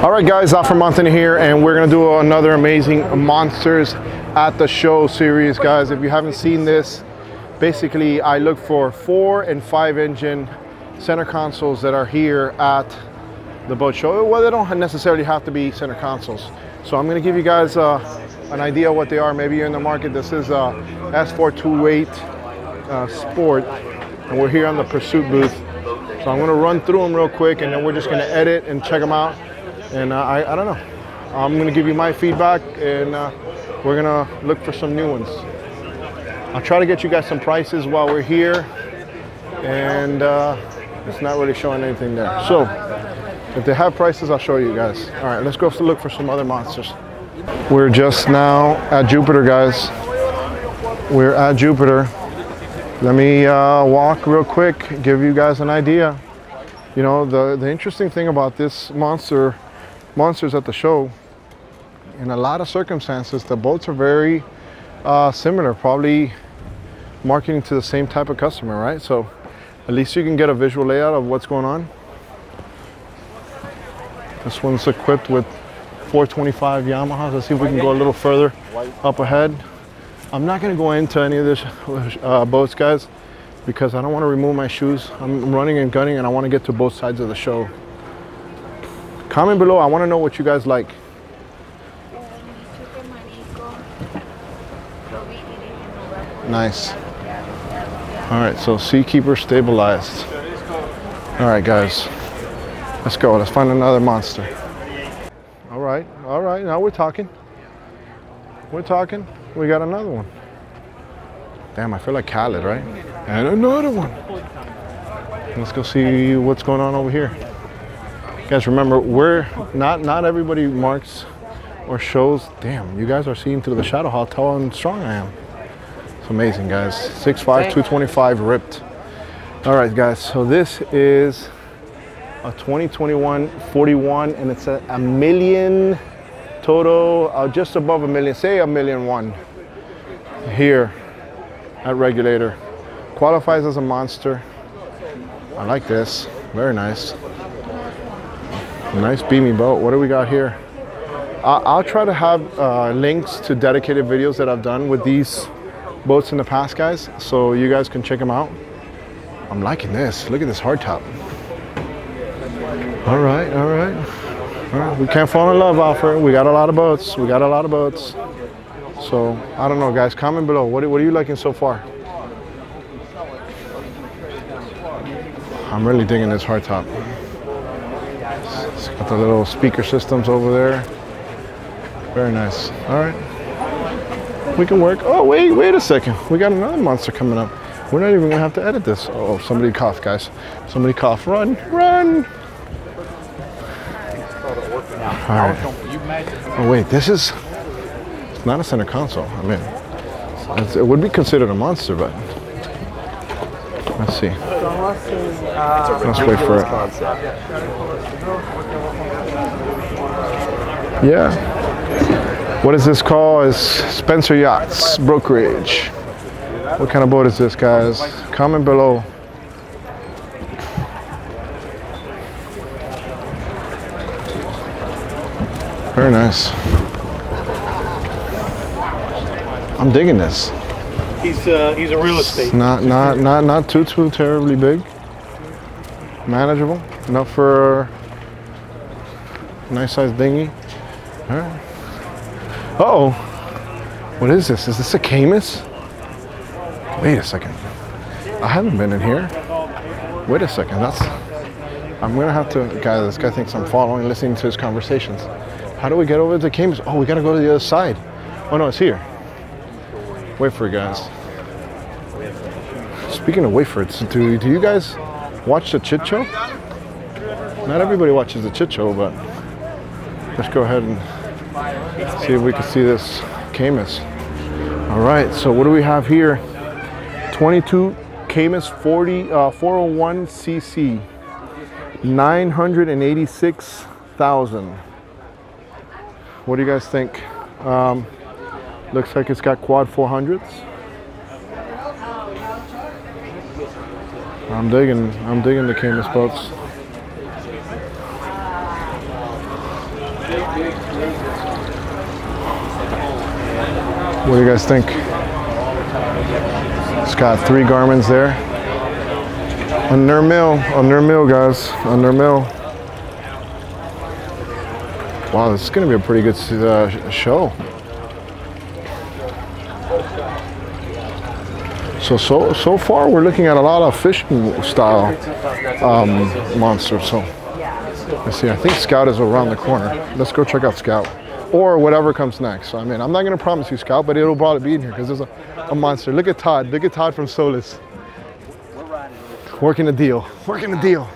All right, guys, Alfred Montaner here, and we're gonna do another amazing Monsters at the Show series, guys. If you haven't seen this, basically I look for four and five engine center consoles that are here at the boat show. Well, they don't necessarily have to be center consoles. So I'm gonna give you guys uh, an idea what they are. Maybe you're in the market. This is a S428 uh, Sport, and we're here on the Pursuit booth. So I'm gonna run through them real quick, and then we're just gonna edit and check them out. And uh, I, I don't know. I'm gonna give you my feedback, and uh, we're gonna look for some new ones. I'll try to get you guys some prices while we're here, and uh, it's not really showing anything there. So if they have prices, I'll show you guys. All right, let's go look for some other monsters. We're just now at Jupiter, guys. We're at Jupiter. Let me uh, walk real quick, give you guys an idea. You know, the, the interesting thing about this monster, monsters at the show, in a lot of circumstances, the boats are very uh, similar, probably marketing to the same type of customer, right? So at least you can get a visual layout of what's going on. This one's equipped with 425 Yamahas. Let's see if we can go a little further up ahead. I'm not gonna go into any of this uh, boats, guys, because I don't wanna remove my shoes. I'm running and gunning and I wanna get to both sides of the show. Comment below, I wanna know what you guys like. Nice. All right, so Seakeeper stabilized. All right, guys, let's go. Let's find another monster. All right, all right, now we're talking. We're talking. We got another one. Damn, I feel like Khaled, right? And another one. Let's go see what's going on over here. Guys, remember, we're not not everybody marks or shows. Damn, you guys are seeing through the shadow how tall and strong I am. It's amazing, guys. 6'5", 225 ripped. All right, guys, so this is a 2021 41, and it's a, a million total, uh, just above a million, say a million one here at Regulator. Qualifies as a monster. I like this, very nice. Nice beamy boat. What do we got here? I'll try to have uh, links to dedicated videos that I've done with these boats in the past, guys, so you guys can check them out. I'm liking this. Look at this hardtop. All right, all right. All right, we can't fall in love, Alfred. We got a lot of boats. We got a lot of boats. So, I don't know, guys. Comment below. What, what are you liking so far? I'm really digging this hardtop. Got the little speaker systems over there. Very nice. All right. We can work. Oh, wait, wait a second. We got another monster coming up. We're not even to have to edit this. Oh, somebody cough, guys. Somebody cough. Run, run. All right. Oh, wait, this is it's not a center console. I mean, it would be considered a monster, but let's see. Let's wait for it. Yeah. What is this called? Is Spencer Yachts Brokerage. What kind of boat is this, guys? Comment below. Very nice. I'm digging this. He's uh, he's a real estate. Not not not not too too terribly big. Manageable. Enough for a nice sized dinghy. All right. Uh oh. What is this? Is this a Caymas? Wait a second. I haven't been in here. Wait a second. That's. I'm gonna have to. Guys, this guy thinks I'm following, listening to his conversations. How do we get over to Caymas? Oh, we gotta go to the other side. Oh no, it's here. It, guys. Speaking of it, do, do you guys watch the Chit Show? Not everybody watches the Chit Show, but let's go ahead and see if we can see this Caymas. All right, so what do we have here? 22 Caymas 40 uh, 401 cc, 986,000. What do you guys think? Um, looks like it's got quad 400s. I'm digging, I'm digging the Caymas boats. What do you guys think? It's got three Garmin's there. Under mill, under mill guys, under mill. Wow, this is going to be a pretty good uh, show. So, so, so far we're looking at a lot of fishing style um, monsters. So, let's see, I think Scout is around the corner. Let's go check out Scout or whatever comes next. I mean, I'm not going to promise you Scout, but it'll probably be in here because there's a, a monster. Look at Todd. Look at Todd from Solace. Working a deal. Working a deal.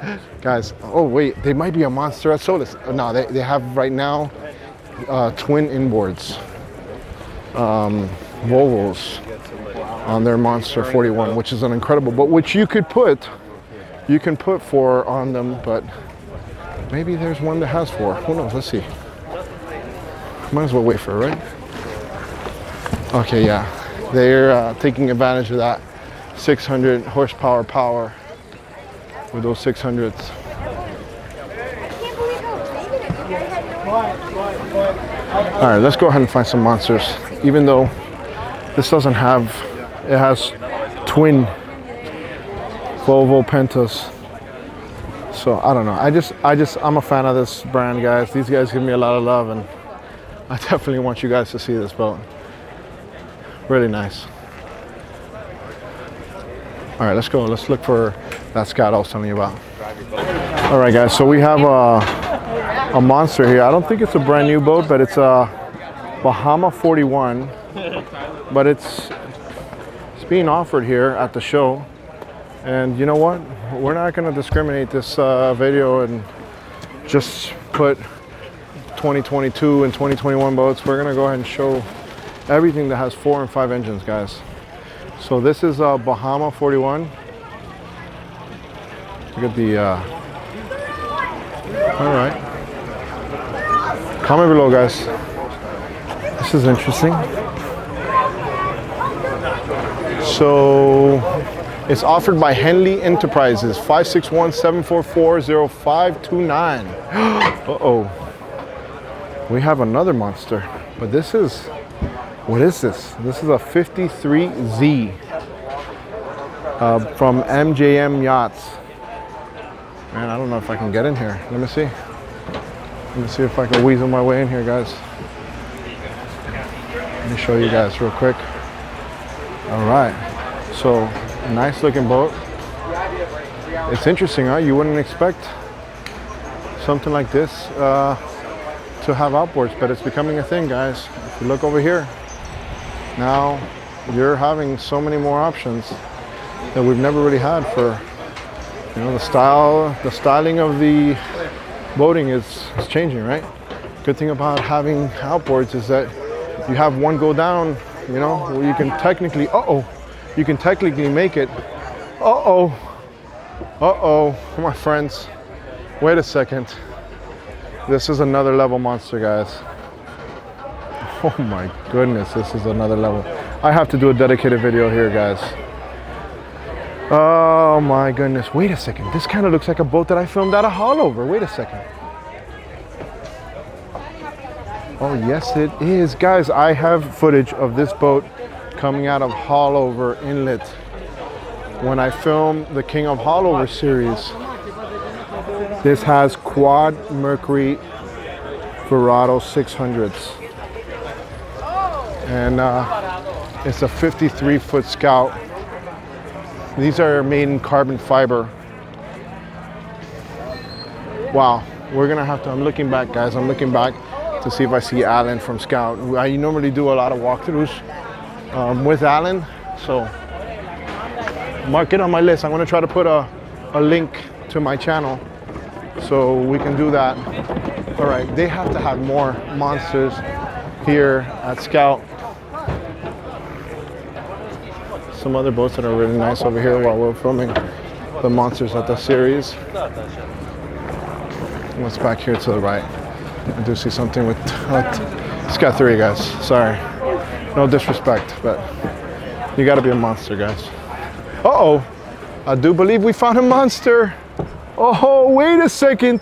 Guys, oh wait, they might be a monster at Solace. Uh, No, they, they have right now uh, twin inboards. Um, Volvos on their Monster 41, which is an incredible boat, which you could put, you can put four on them, but maybe there's one that has four. Who knows? Let's see. Might as well wait for it, right? Okay, yeah, they're uh, taking advantage of that 600 horsepower power with those 600s. All right, let's go ahead and find some monsters. Even though this doesn't have, it has twin Volvo Pentas. So I don't know. I just, I just, I'm a fan of this brand, guys. These guys give me a lot of love, and I definitely want you guys to see this boat. Really nice. All right, let's go. Let's look for that Scout I was telling you about. All right, guys. So we have a, a monster here. I don't think it's a brand new boat, but it's a Bahama 41. But it's being offered here at the show. And you know what? We're not going to discriminate this uh, video and just put 2022 and 2021 boats. We're going to go ahead and show everything that has four and five engines, guys. So this is a Bahama 41. Look at the, uh, all right. Comment below, guys. This is interesting. So it's offered by Henley Enterprises, 561-744-0529. Uh-oh. We have another monster, but this is, what is this? This is a 53Z uh, from MJM Yachts. Man, I don't know if I can get in here. Let me see. Let me see if I can weasel my way in here, guys. Let me show you guys real quick. All right. So, nice looking boat. It's interesting, huh? You wouldn't expect something like this uh, to have outboards, but it's becoming a thing, guys. If you look over here, now you're having so many more options that we've never really had for you know the style the styling of the boating is, is changing right good thing about having outboards is that you have one go down you know where you can technically uh-oh you can technically make it uh-oh uh-oh my friends wait a second this is another level monster guys oh my goodness this is another level i have to do a dedicated video here guys Oh my goodness. Wait a second. This kind of looks like a boat that I filmed out of Haulover. Wait a second. Oh, yes, it is. Guys, I have footage of this boat coming out of Haulover Inlet when I filmed the King of Haulover series. This has quad Mercury Verado 600s. And uh, it's a 53 foot scout these are made in carbon fiber. Wow, we're gonna have to, I'm looking back guys, I'm looking back to see if I see Alan from Scout. I normally do a lot of walkthroughs um, with Alan, so mark it on my list. I'm gonna try to put a, a link to my channel so we can do that. All right, they have to have more monsters here at Scout some other boats that are really nice over here while we're filming the monsters at the series. What's back here to the right? I do see something with, it's got three guys, sorry. No disrespect, but you gotta be a monster, guys. Uh-oh, I do believe we found a monster. Oh, wait a second.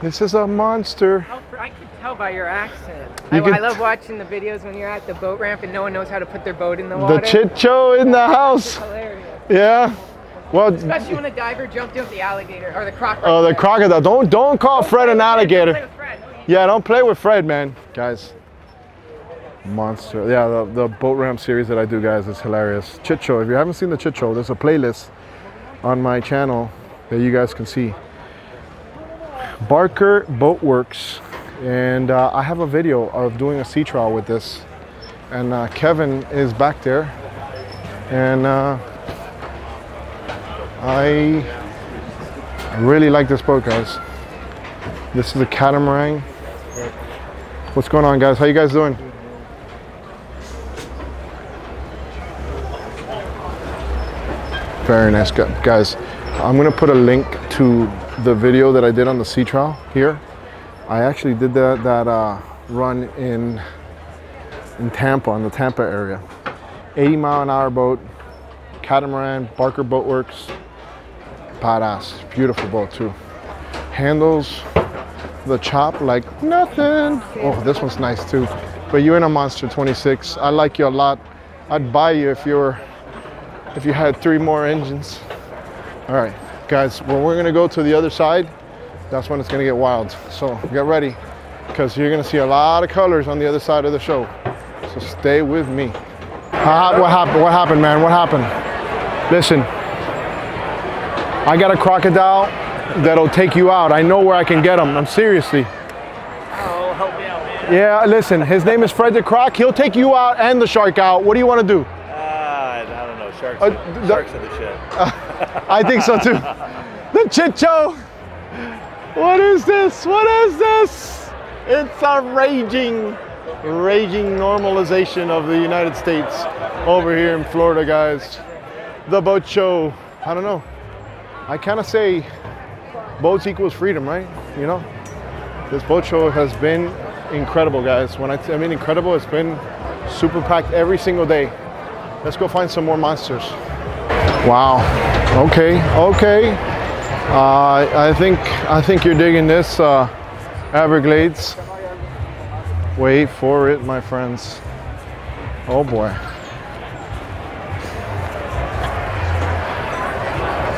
This is a monster. I can tell by your accent. You I, I love watching the videos when you're at the boat ramp and no one knows how to put their boat in the water. The chicho in the house. Hilarious. Yeah. Well, Especially when a diver jumped over the alligator or the crocodile. oh, the crocodile. Don't don't call Fred an Play alligator. with Fred. Yeah, don't play with Fred, man. Guys, monster. Yeah, the, the boat ramp series that I do, guys, is hilarious. Chicho. If you haven't seen the Chicho, there's a playlist on my channel that you guys can see. Barker Boat Works, and uh, I have a video of doing a sea trial with this, and uh, Kevin is back there, and uh, I really like this boat, guys. This is a catamaran. What's going on, guys? How you guys doing? Very nice, guys. I'm gonna put a link to the video that I did on the sea trial here. I actually did that that uh, run in in Tampa, in the Tampa area. 80 mile an hour boat, catamaran, Barker Boatworks, Badass, beautiful boat too. Handles the chop like nothing. Oh, this one's nice too. But you're in a Monster 26. I like you a lot. I'd buy you if you were if you had three more engines. All right, guys, when we're gonna go to the other side, that's when it's gonna get wild. So get ready, because you're gonna see a lot of colors on the other side of the show. So stay with me. What happened? What happened, man? What happened? Listen, I got a crocodile that'll take you out. I know where I can get him. I'm seriously. Oh, help me out, man. Yeah, listen, his name is Fred the Croc. He'll take you out and the shark out. What do you want to do? Ah, I don't know. Sharks, Uh, the- sharks are the shit. I think so too. The Chicho. What is this? What is this? It's a raging, raging normalization of the United States over here in Florida, guys. The boat show. I don't know. I kind of say boats equals freedom, right? You know, this boat show has been incredible, guys. When I, I mean incredible, it's been super packed every single day. Let's go find some more monsters. Wow. Okay. Okay. Uh, I think I think you're digging this uh, Everglades. Wait for it, my friends. Oh boy.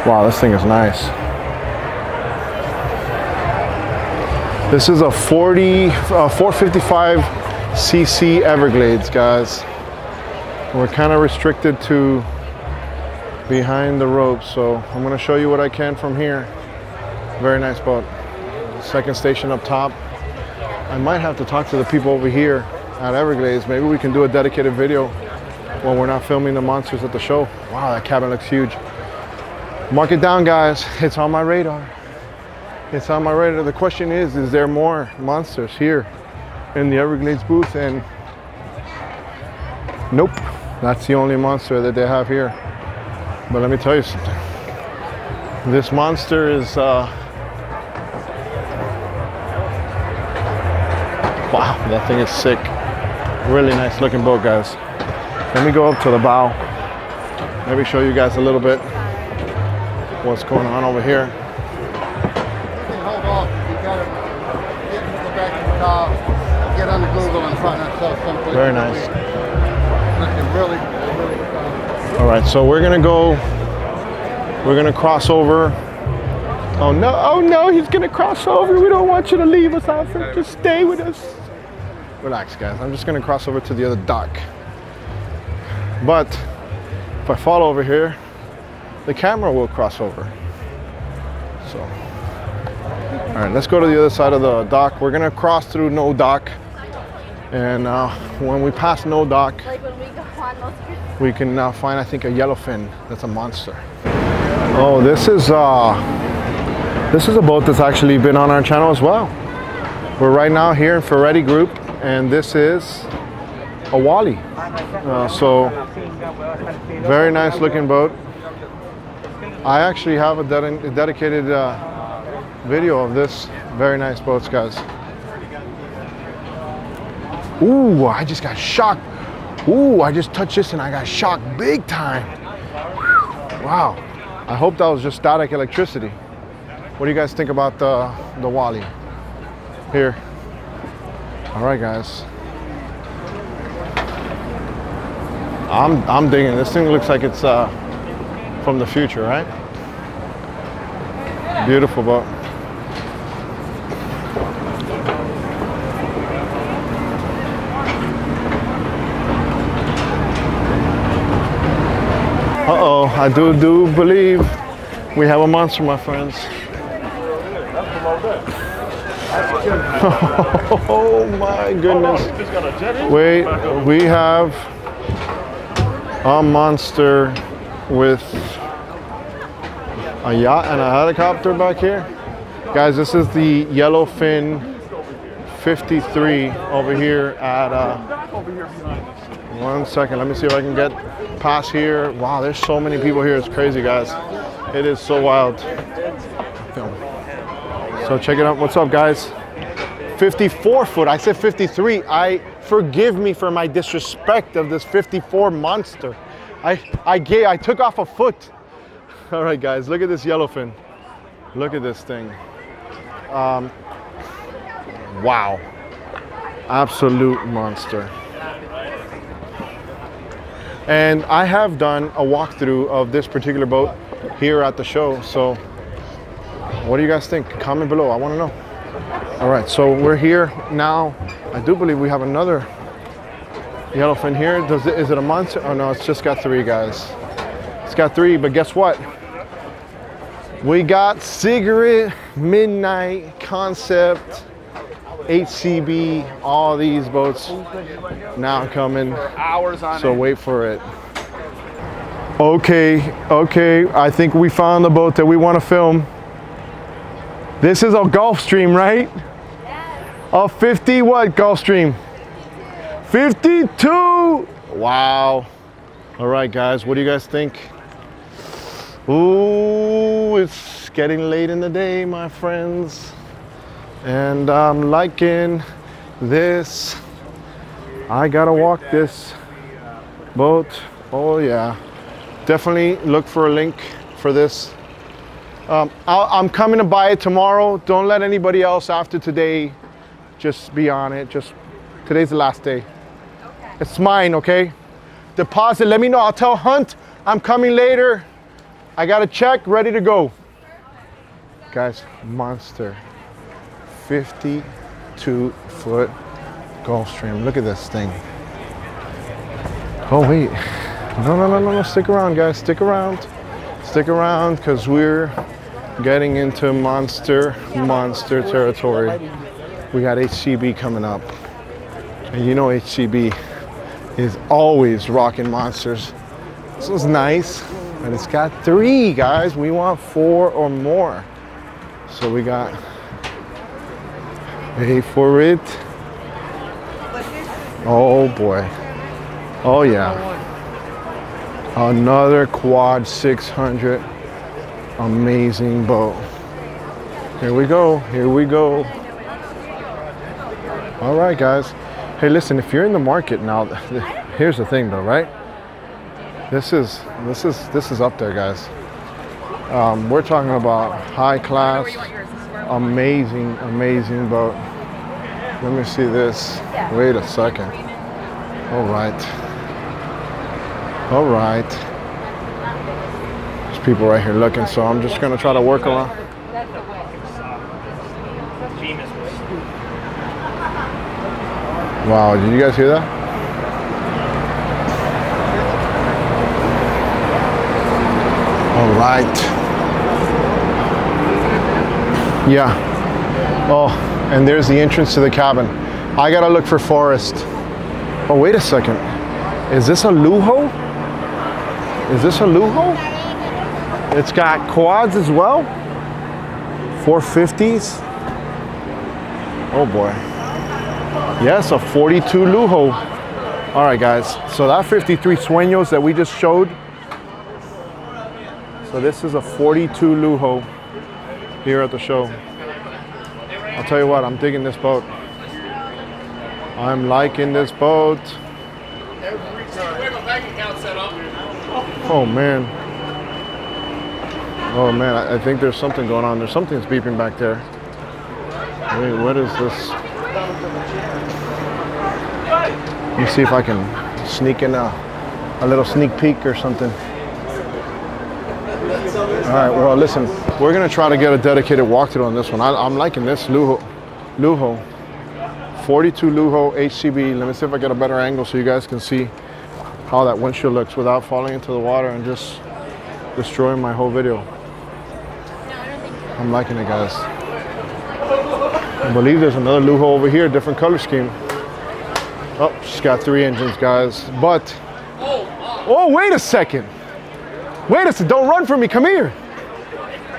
Wow, this thing is nice. This is a 40, uh, 455 cc Everglades, guys. We're kind of restricted to behind the ropes, so I'm gonna show you what I can from here. Very nice boat. Second station up top. I might have to talk to the people over here at Everglades. Maybe we can do a dedicated video when we're not filming the monsters at the show. Wow, that cabin looks huge. Mark it down, guys. It's on my radar. It's on my radar. The question is, is there more monsters here in the Everglades booth? And nope, that's the only monster that they have here. But let me tell you something. This monster is, uh, wow, that thing is sick. Really nice looking boat, guys. Let me go up to the bow. Maybe show you guys a little bit what's going on over here. Hold off. Right, so we're gonna go. We're gonna cross over. Oh no! Oh no! He's gonna cross over. We don't want you to leave us, Alfred. Just stay with us. Relax, guys. I'm just gonna cross over to the other dock. But if I fall over here, the camera will cross over. So, all right, let's go to the other side of the dock. We're gonna cross through no dock, and uh, when we pass no dock, we can now find I think a yellowfin that's a monster. Oh, this is uh this is a boat that's actually been on our channel as well. We're right now here in Ferretti Group and this is a Wally. Uh, so very nice looking boat. I actually have a, a dedicated uh, video of this very nice boats, guys. Ooh, I just got shocked. Ooh, I just touched this and I got shocked big time. Wow. I hope that was just static electricity. What do you guys think about the, the Wally? Here. All right, guys. I'm I'm digging. This thing looks like it's uh, from the future, right? Beautiful boat. Uh-oh, I do do believe we have a monster, my friends. Oh my goodness. Wait, we have a monster with a yacht and a helicopter back here. Guys, this is the Yellowfin 53 over here at uh, one second, let me see if I can get past here. Wow, there's so many people here. It's crazy, guys. It is so wild. So check it out. What's up, guys? 54 foot. I said 53. I forgive me for my disrespect of this 54 monster. I I gave I took off a foot. All right, guys. Look at this yellowfin. Look at this thing. Um, wow. Absolute monster. And I have done a walkthrough of this particular boat here at the show. So what do you guys think? Comment below. I want to know. All right, so we're here now. I do believe we have another yellowfin here. Does it, is it a monster? Oh no, it's just got three guys. It's got three, but guess what? We got Cigarette, Midnight, Concept, HCB, all these boats now coming. Hours on So wait for it. Okay, okay, I think we found the boat that we want to film. This is a Gulfstream, right? A 50 what Gulfstream? 52! Wow. All right, guys, what do you guys think? Ooh, it's getting late in the day, my friends. And I'm liking this. I gotta walk this boat. Oh yeah. Definitely look for a link for this. Um, I'll, I'm coming to buy it tomorrow. Don't let anybody else after today just be on it. Just today's the last day. It's mine, okay? Deposit, let me know. I'll tell Hunt I'm coming later. I got a check ready to go. Guys, monster. 52 foot Gulfstream. Look at this thing. Oh, wait. No, no, no, no, no. Stick around, guys. Stick around. Stick around because we're getting into monster, monster territory. We got HCB coming up. And you know HCB is always rocking monsters. This was nice, but it's got three, guys. We want four or more. So we got, pay for it. Oh boy. Oh yeah. Another quad 600. Amazing boat. Here we go. Here we go. All right, guys. Hey, listen, if you're in the market now, here's the thing though, right? This is this is this is up there, guys. Um, we're talking about high class, amazing, amazing boat. Let me see this. Wait a second. All right. All right. There's people right here looking, so I'm just gonna try to work around. Wow, did you guys hear that? All right. Yeah. Oh, and there's the entrance to the cabin. I gotta look for Forrest. Oh, wait a second. Is this a Lujo? Is this a Lujo? It's got quads as well. 450s. Oh boy. Yes, a 42 Lujo. All right, guys. So that 53 Sueños that we just showed. So this is a 42 Lujo here at the show. Tell you what, I'm digging this boat. I'm liking this boat. Oh man. Oh man, I, think there's something going on. There's something that's beeping back there. Wait, what is this? Let me see if I can sneak in a, a little sneak peek or something. All right, well, listen, we're gonna try to get a dedicated walkthrough on this one. I, I'm liking this Lujo, Lujo, 42 Lujo HCB. Let me see if I get a better angle so you guys can see how that windshield looks without falling into the water and just destroying my whole video. I'm liking it, guys. I believe there's another Lujo over here, different color scheme. Oh, she's got three engines, guys. But, oh, wait a second. Wait a second, don't run from me, come here.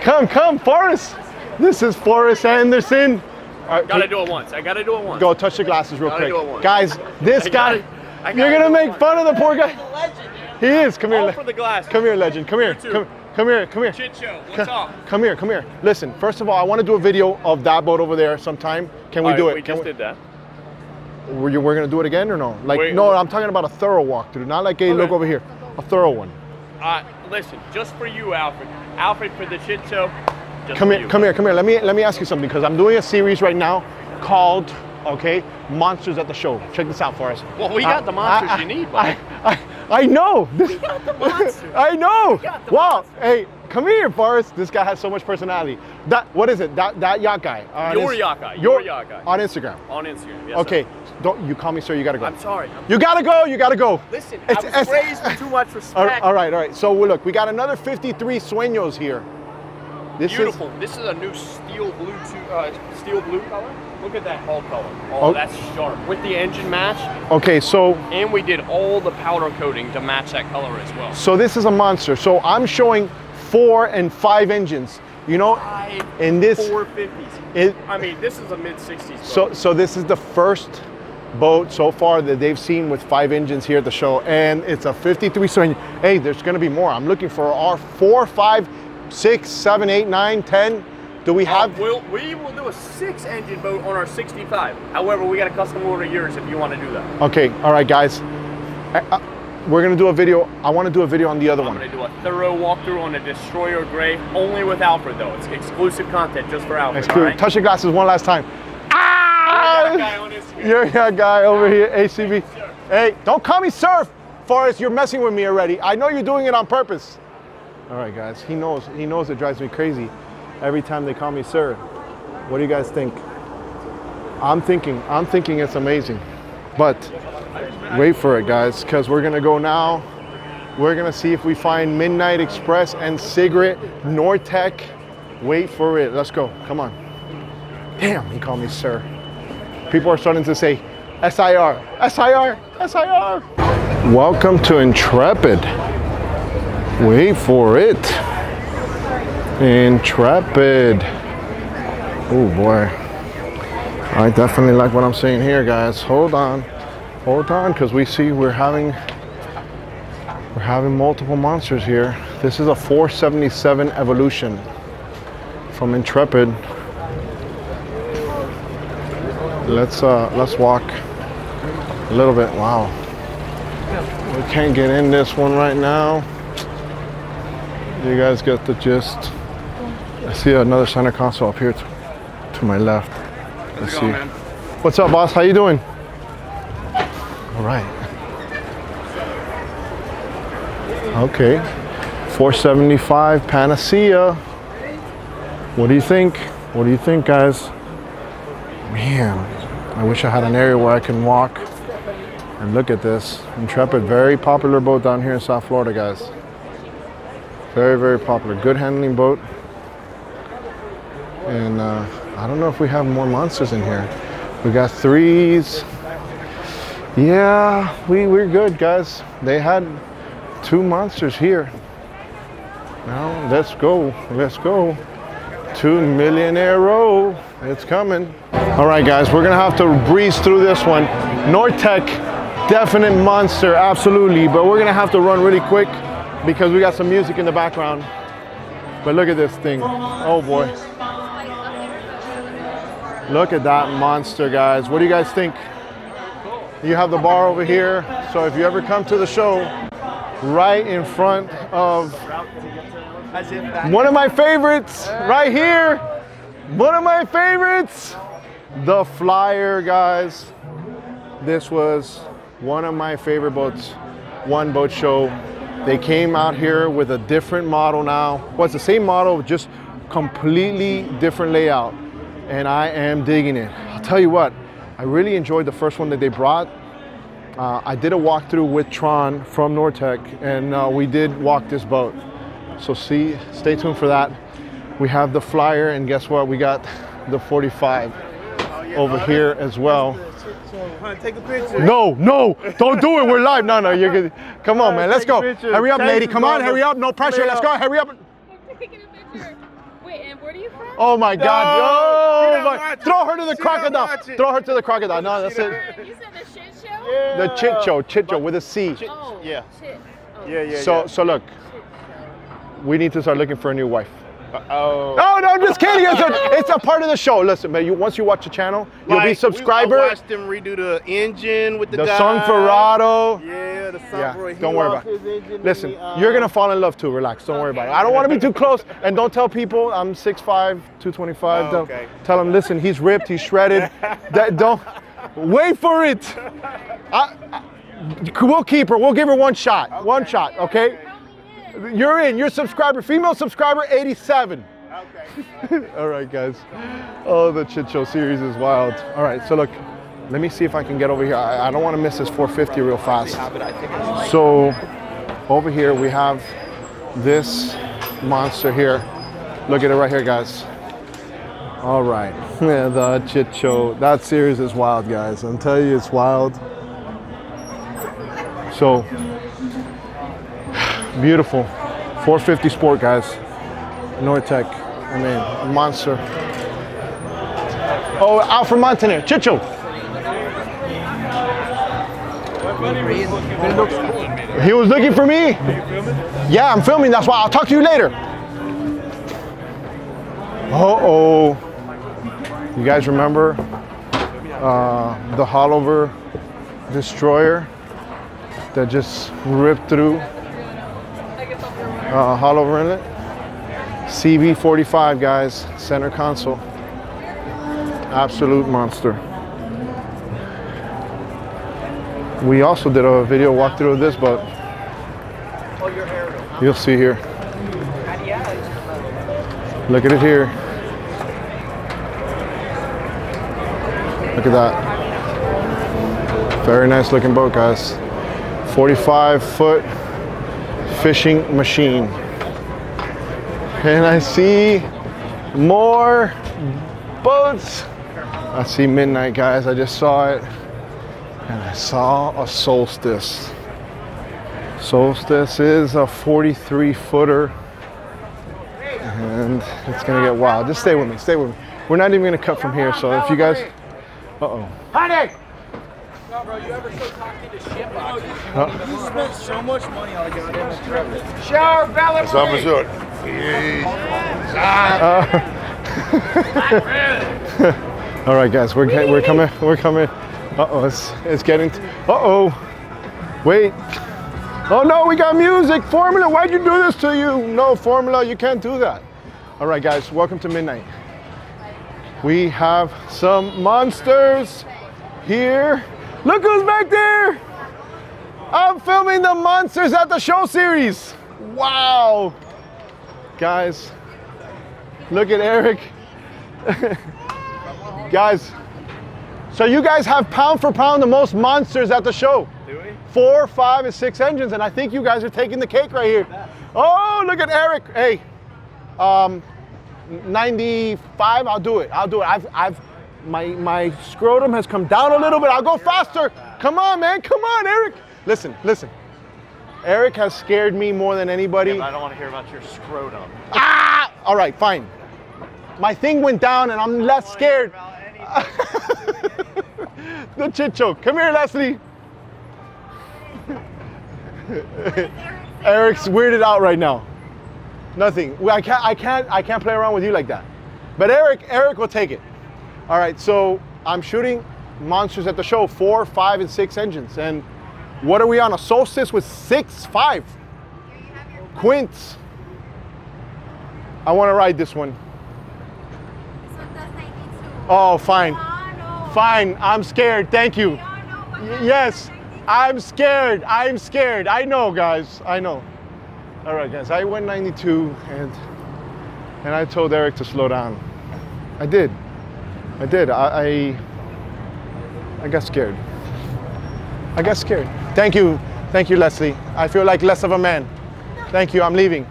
Come, come, Forrest. This is Forrest Anderson. All right, Gotta do it once. I gotta do it once. Go touch your glasses real Gotta quick. do it once. Guys, this I guy, gotta- you're gonna make once. fun of the poor guy. Legend, He is, come here. All le- for the glass. Come here, legend, come here. Come, come here, come here. Chit show. What's up? Come here, come here. Listen, first of all, I want to do a video of that boat over there sometime. Can we All do right, it? We Can just did that. We're, you- we're gonna do it again or no? Like, Wait, no, wait. I'm talking about a thorough walkthrough, not like, hey, look over here, a thorough one. Uh, listen, just for you, Alfred. Alfred for the chit show. Just Come here, you. come here, come here. Let me let me ask you something because I'm doing a series right now called, okay, Monsters at the Show. Check this out for us. Well, we got the monsters you need, I, buddy. I, I know. got the monsters. I know. got the wow. monsters. Hey, come here, Forrest. This guy has so much personality. That what is it? That that yacht guy. Your Inst- yacht guy, your yacht guy. On Instagram. On Instagram. Yes, Okay. sir. Don't you call me sir? You gotta go. I'm sorry. I'm- You gotta go. You gotta go. Listen, It's- I was raised with too much respect. All right, all right, all right. So well, look, we got another 53 Sueños here. This Beautiful. This is a new steel blue, to, uh, steel blue color. Look at that hull color. Oh, Oh. that's sharp. With the engine match, okay. So and we did all the powder coating to match that color as well. so this is a monster. So I'm showing four and five engines. You know, Five, in this, 450s. it, I mean, this is a mid 60s. So, so this is the first boat so far that they've seen with five engines here at the show, and it's a 53. So, hey, there's going to be more. I'm looking for our four, five, six, seven, eight, nine, ten. Do we uh, have? we'll, we will do a six engine boat on our 65. However, we got a custom order yours if you want to do that. Okay, all right, guys. I- I- we're gonna do a video. I want to do a video on the other one. I'm going to do a thorough walkthrough on the Destroyer Gray, only with Alfred though. It's exclusive content just for Alfred. All right? Touch your glasses one last time. Guy. You're that guy over here, ACB. Hey, don't call me surf, Forrest. You're messing with me already. I know you're doing it on purpose. All right, guys. He knows. He knows it drives me crazy every time they call me sir. What do you guys think? I'm thinking. I'm thinking it's amazing, but wait for it, guys, because we're gonna go now. We're gonna see if we find Midnight Express and Cigarette Nortec. Wait for it. Let's go. Come on. Damn, he called me sir. People are starting to say SIR, SIR, SIR. Welcome to Intrepid. Wait for it. Intrepid. Oh boy. I definitely like what I'm seeing here, guys. Hold on. Hold on, because we see we're having we're having multiple monsters here. This is a 477 Evolution from Intrepid let's uh let's walk a little bit. Wow. We can't get in this one right now. You guys get the gist. I see another center console up here to, to my left. Let's see. what's up boss? How you doing? All right. Okay. 475 panacea. What do you think? What do you think guys? Man, I wish I had an area where I can walk and look at this. Intrepid, very popular boat down here in South Florida, guys. Very, very popular. Good handling boat. And uh, I don't know if we have more monsters in here. We got threes. Yeah, we, we're good, guys. They had two monsters here. Now, let's go. Let's go. Two millionaire row. It's coming. All right, guys, we're gonna have to breeze through this one. Nortec, definite monster, absolutely. But we're gonna have to run really quick because we got some music in the background. But look at this thing. Oh boy. Look at that monster, guys. What do you guys think? You have the bar over here. So if you ever come to the show, right in front of one of my favorites, right here. One of my favorites. The Flyer, guys. This was one of my favorite boats, one boat show. They came out here with a different model now. Well, it's the same model, just completely different layout. And I am digging it. I'll tell you what, I really enjoyed the first one that they brought. Uh, I did a walkthrough with Tron from Nortec, and uh, we did walk this boat. So see, stay tuned for that. We have the Flyer, and guess what? We got the 45 over here as well. Take a picture. No, no, don't do it. We're live. No, no, you're good. Come on, man. Let's go. Hurry up, lady. Come on, hurry up. No pressure. Let's go. Hurry up. Taking a picture. Wait, and where are you from? Oh my God. No, Oh, my- Throw her to the She crocodile. Throw her to the crocodile. No, that's it. You said the shit show? The chicho, chicho with a C. Oh, Yeah. shit. Oh, Yeah, yeah, So, yeah. so look, we need to start looking for a new wife. Oh. No, no, I'm just kidding. It's a, it's a part of the show. Listen, man, you once you watch the channel, you'll Like, be we- subscriber. I watched them redo the engine with the, the guy. Sonferrado. Yeah, the Yeah, Sonferrado. He don't worry about it. his engine in Listen, the, uh, you're gonna fall in love too. Relax, don't worry about it. I don't want to be too close, and don't tell people I'm 6'5", 225. Oh, Don't- okay. Tell them, listen, he's ripped, he's shredded. that, don't wait for it. I, I- we'll keep her. We'll give her one shot. One shot, okay? You're in. You're subscriber. Female subscriber 87. Okay. All right, guys. Oh, the Chit Show series is wild. All right, so look, let me see if I can get over here. I, I don't want to miss this 450 real fast. So, over here we have this monster here. Look at it right here, guys. All right, yeah, the Chit Show. That series is wild, guys. I'm telling you, it's wild. So, beautiful. 450 Sport, guys. Nortec. I mean, monster. Oh, from Montaner. Chicho. He was looking for me. Yeah, I'm filming. That's why I'll talk to you later. Uh oh. You guys remember uh, the Haulover destroyer that just ripped through uh, Haulover Inlet? CB45, guys, center console. Absolute monster. We also did a video walkthrough of this boat. You'll see here. Look at it here. Look at that. Very nice looking boat, guys. 45 foot fishing machine. And I see more boats. I see Midnight, guys. I just saw it. And I saw a Solstice. Solstice is a 43 footer. And it's gonna get wild. Just stay with me, stay with me. We're not even gonna cut from here, so if you guys. Uh oh. Honey! All right, guys, we're we're coming, we're coming. Uh oh, it's it's getting. Uh oh, wait. Oh no, we got music. Formula, why'd you do this to you? No, Formula, you can't do that. All right, guys, welcome to Midnight. We have some monsters here. Look who's back there. I'm filming the Monsters at the Show series. Wow. Guys, look at Eric. guys, so you guys have pound for pound the most monsters at the show. Do we? Four, five, and six engines, and I think you guys are taking the cake right here. Oh, look at Eric. Hey, um, 95, I'll do it. I'll do it. I've, I've, my, my scrotum has come down a little bit. I'll go faster. Come on, man. Come on, Eric. Listen, listen. Eric has scared me more than anybody. I don't want to hear about your scrotum. Ah! All right, fine. My thing went down and I'm less scared. the chicho. Come here, Leslie. Eric's weirded out right now. Nothing. I can't. I can't. I can't play around with you like that. But Eric, Eric will take it. All right. So I'm shooting monsters at the show, four, five, and six engines. And what are we on? A Solstice with six, five. Quints. I want to ride this one. This one does 92. Oh, fine. Fine, I'm scared. Thank you. Yes, I'm scared. I'm scared. I know, guys. I know. All right, guys. I went 92 and and I told Eric to slow down. I did. I did. I I, I got scared. I got scared. Thank you. Thank you, Leslie. I feel like less of a man. Thank you. I'm leaving.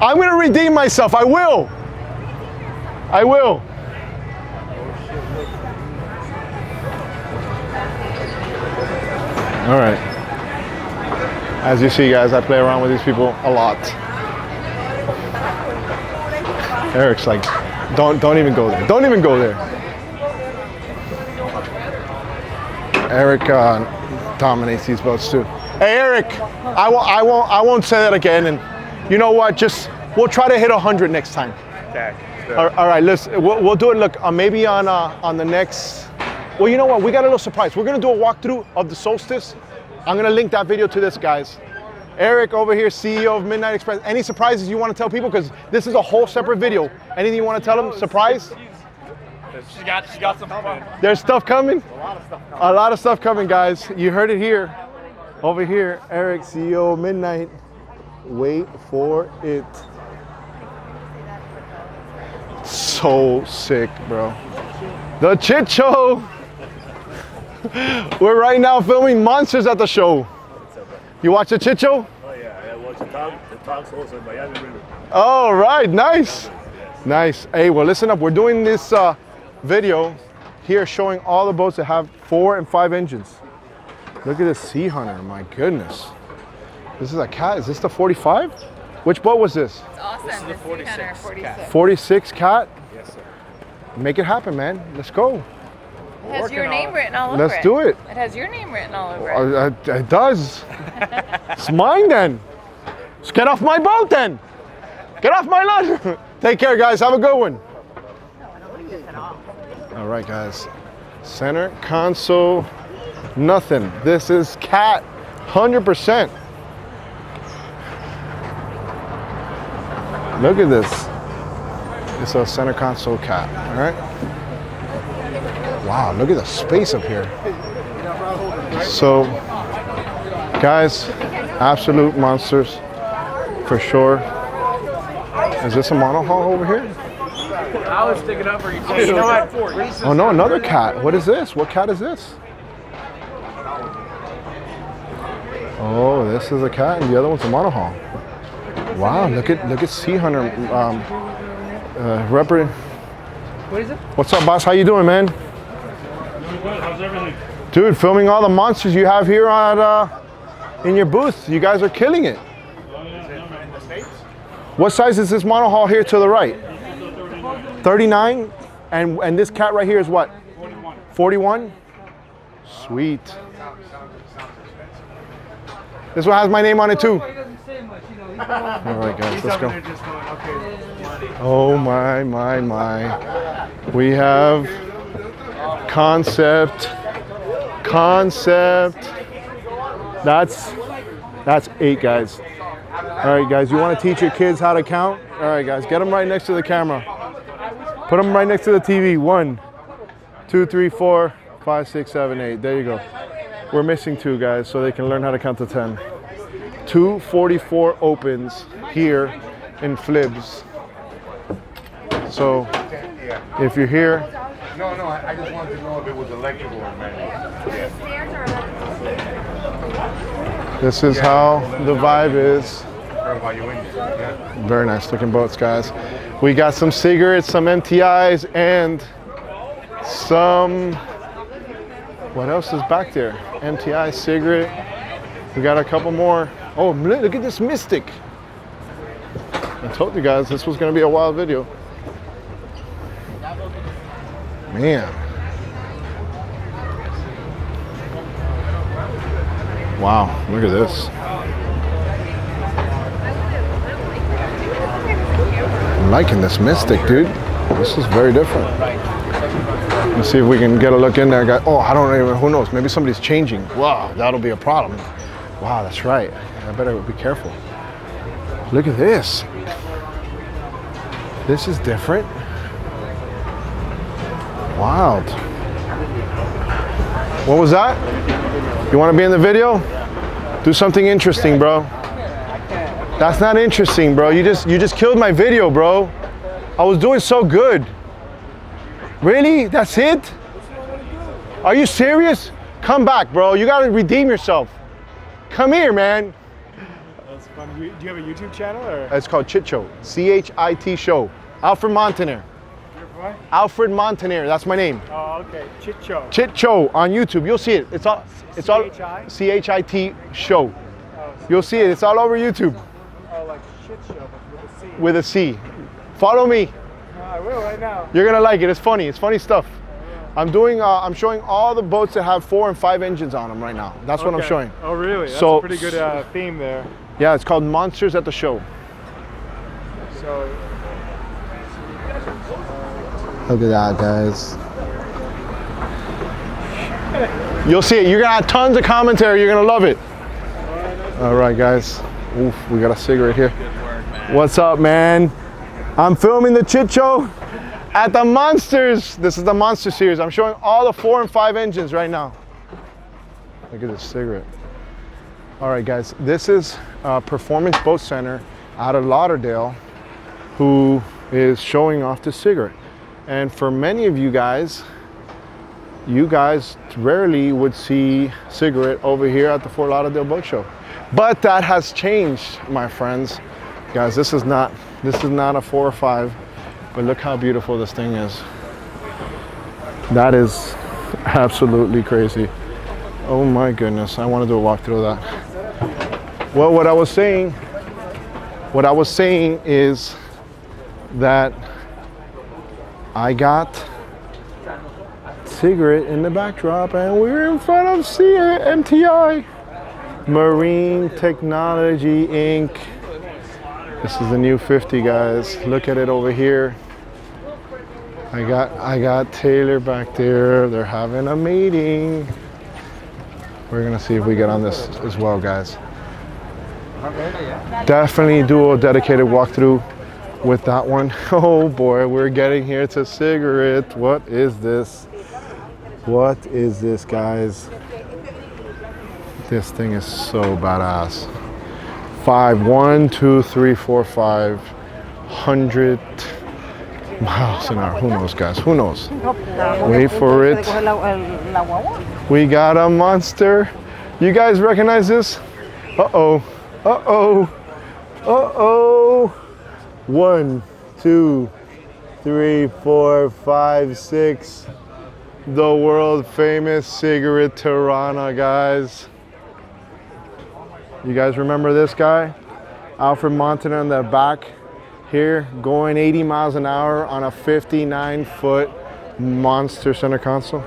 I'm gonna redeem myself. I will. I will. All right. As you see, guys, I play around with these people a lot. Eric's like, don't don't even go there. Don't even go there. Eric uh, dominates these boats too. Hey, Eric, I won't I won't I won't say that again. And you know what? Just we'll try to hit hundred next time. Okay. All all right, listen, we'll, we'll do it. Look, uh, maybe on uh, on the next. Well, you know what? We got a little surprise. We're gonna do a walkthrough of the solstice. I'm gonna link that video to this, guys. Eric over here, CEO of Midnight Express. Any surprises you want to tell people? Because this is a whole separate video. Anything you want to tell them? Surprise? She got she got some fun. There's stuff coming. A lot of stuff coming. A lot of stuff coming, guys. You heard it here. Over here, Eric, CEO of Midnight. Wait for it. So sick, bro. The Chit Show. We're right now filming Monsters at the Show. You watch the Chit Show? Oh yeah, I watch the talk, the talks also in Miami River. All right, nice. Nice. Hey, well, listen up. We're doing this uh, video here showing all the boats that have four and five engines. Look at this Sea Hunter. My goodness. This is a cat. Is this the 45? Which boat was this? It's awesome. This is the 46 cat. 46 cat? Yes, sir. Make it happen, man. Let's go. It has your name on written all over it. Let's it. do it. It has your name written all over it. Uh, uh, it does. it's mine then. Just get off my boat then. Get off my lawn. Take care, guys. Have a good one. All right, guys. Center console, nothing. This is cat, 100%. Look at this. It's a center console cat, all right? Wow, look at the space up here. So, guys, absolute monsters for sure. Is this a monohull over here? I was sticking up for you. You know what? Oh no, another cat. What is this? What cat is this? Oh, this is a cat, and the other one's a monohull. Wow, look at look at Sea Hunter. Um, uh, repre- What is it? What's up, boss? How you doing, man? How's everything? Dude, filming all the monsters you have here at uh, in your booth. You guys are killing it. What size is this monohull here to the right? 39? And and this cat right here is what? 41. 41? Sweet. This one has my name on it too. All right, guys, let's go. Oh my, my, my. We have concept, concept. That's that's eight guys. All right, guys, you want to teach your kids how to count? All right, guys, get them right next to the camera. Put them right next to the TV. One, two, three, four, five, six, seven, eight. There you go. We're missing two guys, so they can learn how to count to ten. 244 opens here in Flibs. So if you're here, No, no, I, I just wanted to know if it was electrical or manual. this is how the vibe is. Heard about your engine. Yeah. Very nice looking boats, guys. We got some cigarettes, some MTIs, and some. What else is back there? MTI, cigarette. We got a couple more. Oh, look at this Mystic. I told you guys this was to be a wild video. Man. Wow, look at this. I'm liking this Mystic, dude. This is very different. Let's see if we can get a look in there. Guy. Oh, I don't even, who knows? Maybe somebody's changing. Wow, that'll be a problem. Wow, that's right. I better be careful. Look at this. This is different. Wild. What was that? You want to be in the video? Do something interesting, bro. That's not interesting, bro. You just you just killed my video, bro. I was doing so good. Really? That's it? Are you serious? Come back, bro. You gotta redeem yourself. Come here, man. That's fun. Do you have a YouTube channel or? It's called Chit Show. C H I T Show. Alfred Montaner. What? Alfred Montaner. That's my name. Oh, okay. Chit Show. Chit Show on YouTube. You'll see it. It's all. It's all. C H I T Show. Oh, You'll see it. It's all over YouTube shit show, but with a C. with a C. Follow me. I will right now. You're gonna like it. It's funny. It's funny stuff. I'm doing. Uh, I'm showing all the boats that have four and five engines on them right now. That's what I'm showing. Oh, really? That's So- a pretty good uh, theme there. Yeah, it's called Monsters at the Show. So, Look at that, guys. You'll see it. You're gonna have tons of commentary. You're gonna love it. All right, guys. Oof, we got a cigarette here. What's up, man? I'm filming the Chit Show at the Monsters. This is the Monster Series. I'm showing all the four and five engines right now. Look at this cigarette. All right, guys. This is uh, Performance Boat Center out of Lauderdale who is showing off the cigarette. And for many of you guys, you guys rarely would see cigarette over here at the Fort Lauderdale Boat Show. But that has changed, my friends. Guys, this is not this is not a four or five, but look how beautiful this thing is. That is absolutely crazy. Oh my goodness, I want to do a walkthrough of that. Well, what I was saying, what I was saying is that I got cigarette in the backdrop and we're in front of C- MTI Marine Technology Inc. This is the new 50 guys. Look at it over here. I got I got Taylor back there. They're having a meeting. We're gonna see if we get on this as well, guys. Definitely do a dedicated walkthrough with that one. Oh boy, we're getting here to cigarette. What is this? What is this, guys? This thing is so badass. Five, one, two, three, four, five, hundred miles an hour. Who knows, guys? Who knows? Wait for it. We got a monster. You guys recognize this? Uh oh. Uh oh. Uh oh. One, two, three, four, five, six. The world famous cigarette Tirranna, guys. You guys remember this guy? Alfred Montaner in the back here, going 80 miles an hour on a 59 foot monster center console.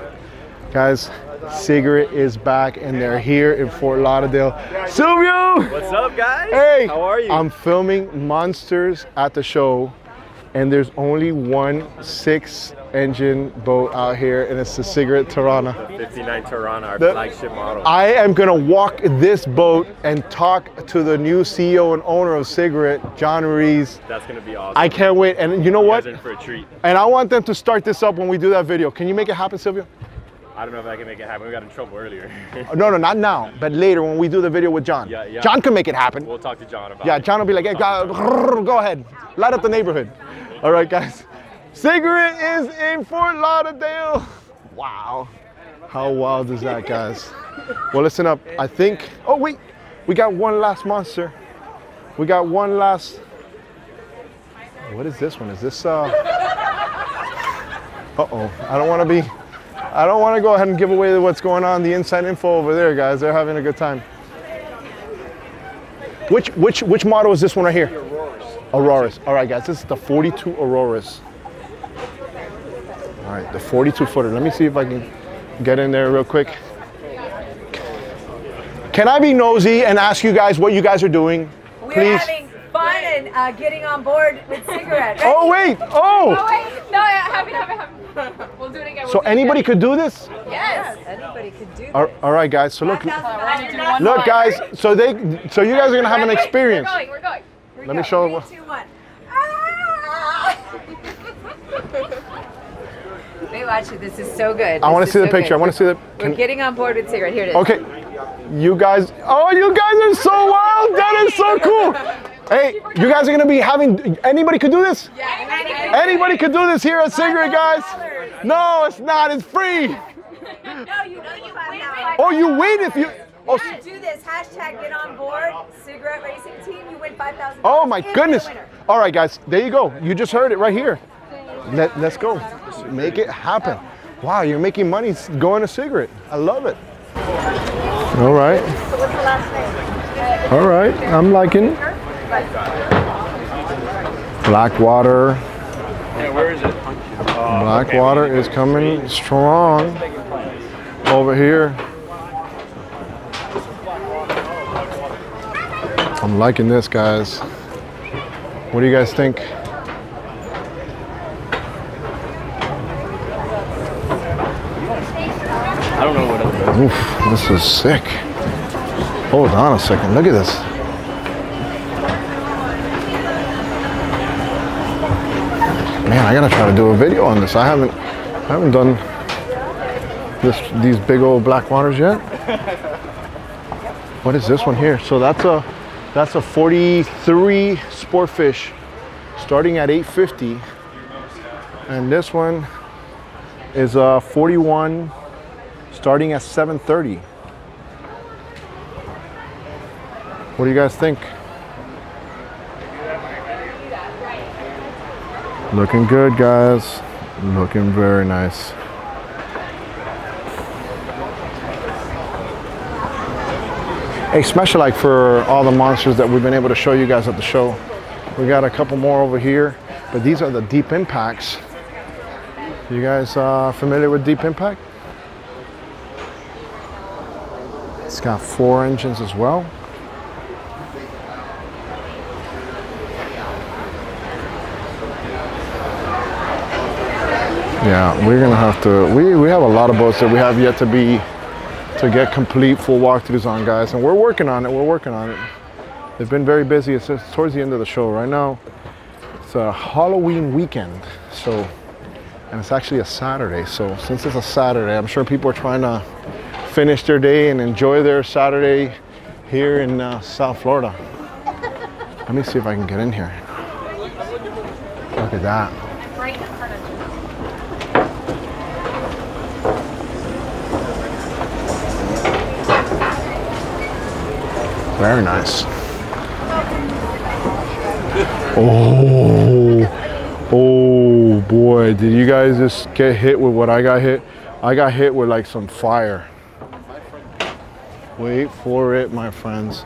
Guys, Cigarette is back and they're here in Fort Lauderdale. Silvio! What's up, guys? Hey! How are you? I'm filming Monsters at the show, and there's only one six engine boat out here, and it's the Cigarette Tirranna. The 59 Tirranna, our The- flagship model. I am gonna walk this boat and talk to the new CEO and owner of Cigarette, John Rees. That's gonna be awesome. I can't wait. And you know You what? in for a treat. And I want them to start this up when we do that video. Can you make it happen, Silvio? I don't know if I can make it happen. We got in trouble earlier. No, no, not now, but later when we do the video with John. Yeah, yeah. John can make it happen. we'll talk to John about Yeah, it. Yeah, John will be like, hey, go, go ahead, light up the neighborhood. All right, guys. Cigarette is in Fort Lauderdale. Wow. How wild is that, guys? Well, listen up. I think, oh, wait, we got one last monster. We got one last. What is this one? Is this, uh, uh oh. I don't want to be, I don't want to go ahead and give away what's going on, the inside info over there, guys. They're having a good time. Which which which model is this one right here? Auroris. All right, guys, this is the 42 Auroris. All right, the 42 footer. Let me see if I can get in there real quick. Can I be nosy and ask you guys what you guys are doing? We're Please. having fun and uh, getting on board with cigarettes. Right? Oh wait! Oh Oh! wait, no, yeah, happy, happy, happy. We'll do it again. We'll So anybody again. could do this? yes, anybody could do All, this. all right, guys. So look, look, guys. So they, so you guys are gonna have an experience. We're going, we're going. Here we Let me show Three, what- two, one. Watch it. This is so good. I want to see the so picture. I want to see the. We're getting on board with cigarette. Here it is. okay, you guys. Oh, you guys are so wild. That is so cool. Hey, you guys are gonna be having. Anybody could do this. Yeah, Anybody could do this here at Cigarette, guys. No, it's not. It's free. No, you know you win. Oh, you win if you. Oh, s- Do this hashtag get on board cigarette racing team. You win five thousand. oh my goodness. All right, guys. There you go. You just heard it right here. Let, let's go. Make it happen. Wow, you're making money going a cigarette. I love it. All right. All right. I'm liking it. Blackwater. Yeah, where is it? Blackwater is coming strong over here. I'm liking this, guys. What do you guys think? I don't know what else. Oof, this is sick. Hold on a second. Look at this. Man, I gotta try to do a video on this. I haven't, I haven't done this these big old black waters yet. What is this one here? So that's a, that's a 43 sport fish, starting at 850, and this one is a 41 starting at 7.30. What do you guys think? Looking good, guys. Looking very nice. Hey, a like for all the monsters that we've been able to show you guys at the show. We got a couple more over here, but these are the deep impacts. You guys uh, familiar with deep impact? It's got four engines as well. Yeah, we're gonna have to. We we have a lot of boats that we have yet to be to get complete full walkthroughs on, guys, and we're working on it. We're working on it. They've been very busy. It's towards the end of the show right now. It's a Halloween weekend, so and it's actually a Saturday. So since it's a Saturday, I'm sure people are trying to finish their day and enjoy their Saturday here in uh, South Florida. Let me see if I can get in here. Look at that. Very nice. Oh, oh boy, did you guys just get hit with what I got hit? I got hit with like some fire. Wait for it, my friends.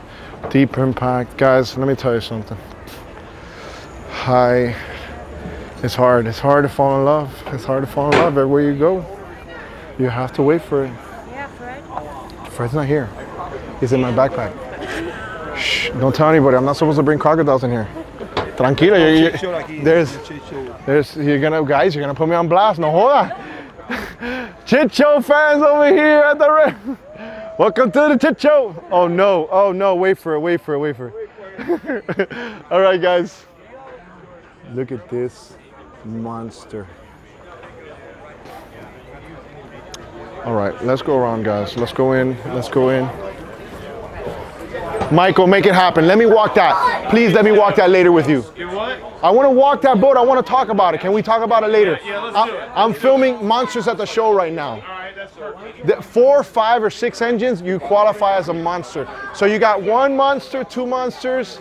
Deep impact. Guys, let me tell you something. Hi. It's hard. It's hard to fall in love. It's hard to fall in love everywhere you go. You have to wait for it. Yeah, Fred. Fred's not here. He's in my backpack. Shh, don't tell anybody. I'm not supposed to bring crocodiles in here. Tranquila. you- you- there's, there's, you're gonna, guys, you're gonna put me on blast. No joda. Chit Show fans over here at the red. Welcome to the Chit Show. Oh no, oh no, wait for it, wait for it, wait for it. All right, guys. Look at this monster. All right, let's go around, guys. Let's go in. Let's go in. Michael, make it happen. Let me walk that. Please let me walk that later with you. You what? I want to walk that boat. I want to talk about it. Can we talk about it later? Yeah, let's I'm, do it. I'm filming monsters at the show right now. All right, that's perfect. The four, five, or six engines, you qualify as a monster. So you got one monster, two monsters,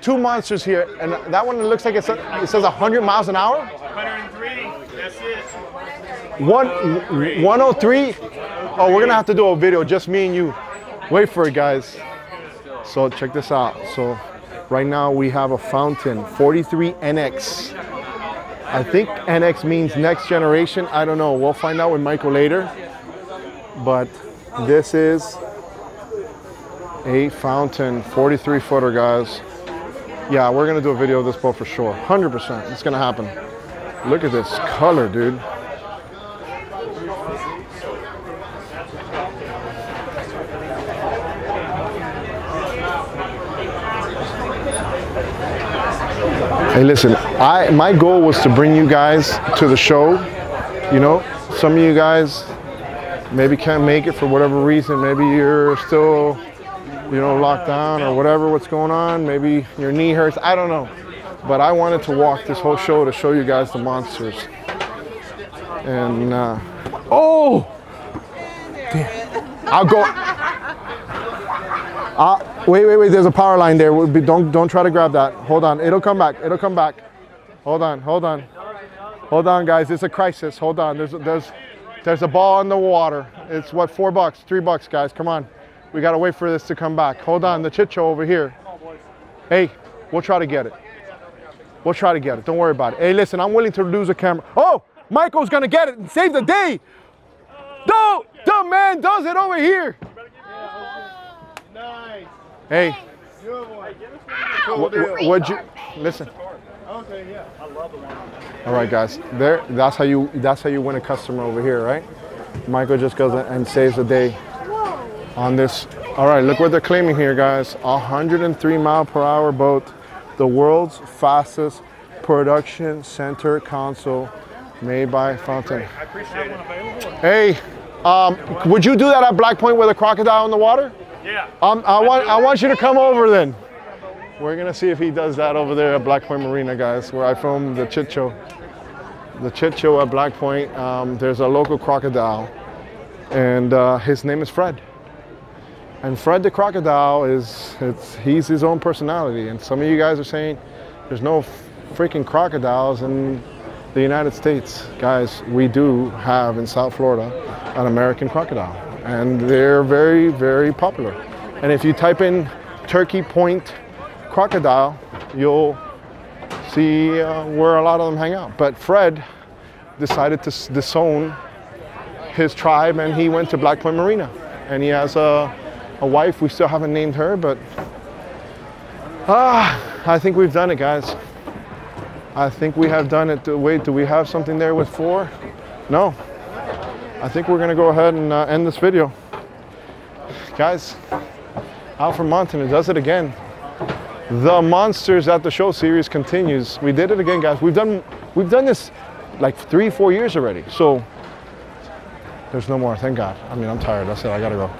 two monsters here, and that one looks like it's a, it says 100 miles an hour. 103. That's it. One, 103. Oh, we're gonna have to do a video, just me and you. Wait for it, guys. So check this out. So right now we have a fountain, 43 NX. I think NX means next generation. I don't know. We'll find out with Michael later. But this is a fountain, 43 footer, guys. Yeah, we're gonna do a video of this boat for sure. 100%. It's gonna happen. Look at this color, dude. Hey, listen, I my goal was to bring you guys to the show, you know, some of you guys maybe can't make it for whatever reason. Maybe you're still, you know, locked down or whatever, what's going on. Maybe your knee hurts. I don't know. But I wanted to walk this whole show to show you guys the monsters. And, uh, oh! Damn. I'll go. Uh, wait, wait, wait. There's a power line there. Don't, don't try to grab that. Hold on. It'll come back. It'll come back. Hold on. Hold on. Hold on, guys. It's a crisis. Hold on. There's, there's, there's a ball in the water. It's what, four bucks, three bucks, guys. Come on. We gotta wait for this to come back. Hold on. The chit show over here. Hey, we'll try to get it. We'll try to get it. Don't worry about it. Hey, listen. I'm willing to lose a camera. Oh, Michael's gonna get it and save the day. No, the man does it over here. Hey, Good one. what, would you listen? Okay, yeah. I love the All right, guys. There. That's how you. That's how you win a customer over here, right? Michael just goes and saves the day on this. All right. Look what they're claiming here, guys. 103 mile per hour boat, the world's fastest production center console made by Fountain. I appreciate it. Hey, um, would you do that at Black Point with a crocodile in the water? Yeah. Um, I want I want you to come over then. We're gonna see if he does that over there at Black Point Marina, guys, where I filmed the chit show. The chit show at Black Point. Um, there's a local crocodile, and uh, his name is Fred. And Fred the crocodile is it's he's his own personality. And some of you guys are saying there's no freaking crocodiles in the United States. Guys, we do have in South Florida an American crocodile, and they're very, very popular. And if you type in Turkey Point crocodile, you'll see uh, where a lot of them hang out. But Fred decided to disown his tribe, and he went to Black Point Marina, and he has a, a wife. We still haven't named her, but ah, I think we've done it, guys. I think we have done it. Wait, do we have something there with four? No. I think we're gonna go ahead and uh, end this video. Guys, Alfred Montaner does it again. The Monsters at the Show series continues. We did it again, guys. We've done we've done this like three, four years already. So there's no more, thank God. I mean, I'm tired. That's it. I gotta go.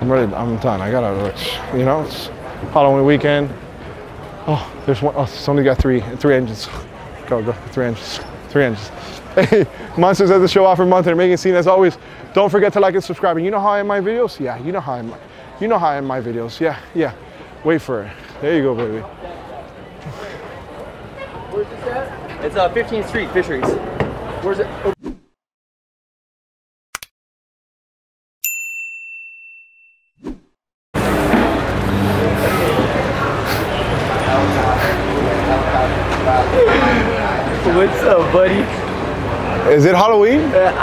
I'm ready. I'm done. I gotta, you know, it's Halloween weekend. Oh, there's one. Oh, it's only got three, three engines. Go, go, three engines, three engines. Hey, Monsters at the Show offer month and making scene as always. Don't forget to like and subscribe. And you know how I end my videos? Yeah, you know how I end my, you know how I end my videos. Yeah, yeah. Wait for it. There you go, baby. Where's this at? It's uh, 15th Street Fisheries. Where's it?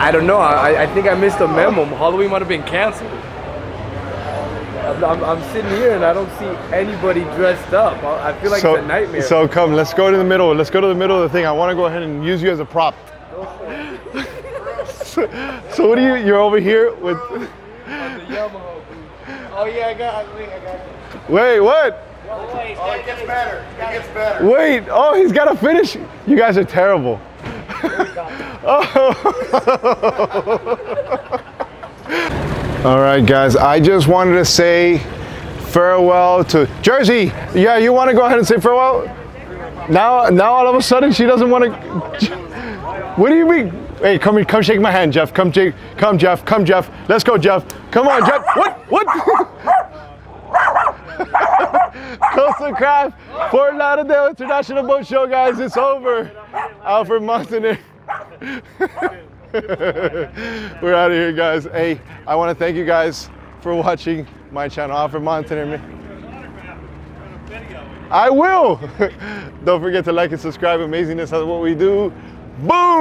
I don't know. I, I think I missed a memo. Halloween might have been canceled. I'm, I'm, I'm sitting here and I don't see anybody dressed up. I, I feel like so, it's a nightmare. So come, let's go to the middle. Let's go to the middle of the thing. I want to go ahead and use you as a prop. so, so what do you? You're over here with. oh yeah, I got. I I got. Wait, what? Oh, it gets better. It gets better. Wait. Oh, he's got to finish. You guys are terrible. All right, guys. I just wanted to say farewell to Jersey. Yeah, you want to go ahead and say farewell? Now, now all of a sudden she doesn't want to. What do you mean? Hey, come here, come shake my hand, Jeff. Come, Jake. Come, Jeff. Come, Jeff. Let's go, Jeff. Come on, Jeff. What? What? Coastal Craft, Fort Lauderdale International Boat Show, guys. It's over. Alfred Montaner. We're out of here, guys. Hey, I want to thank you guys for watching my channel, Alfred Montaner. I will. Don't forget to like and subscribe. Amazingness is what we do. Boom!